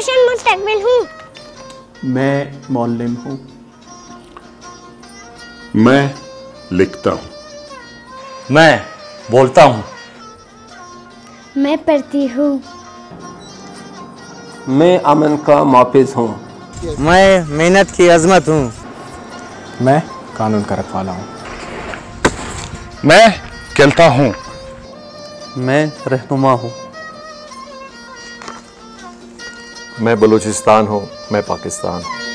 रोशन मुस्तकबिल हूँ। मैं मौलम हूँ। मैं लिखता हूँ। मैं बोलता हूँ। मैं पढ़ती हूँ। मैं अमन का मुआफिज हूँ। मैं मेहनत की अजमत हूँ। मैं कानून का रखवाला हूँ। मैं कहता हूँ। मैं रहनुमा हूँ। मैं बलूचिस्तान हूँ मैं पाकिस्तान हूँ।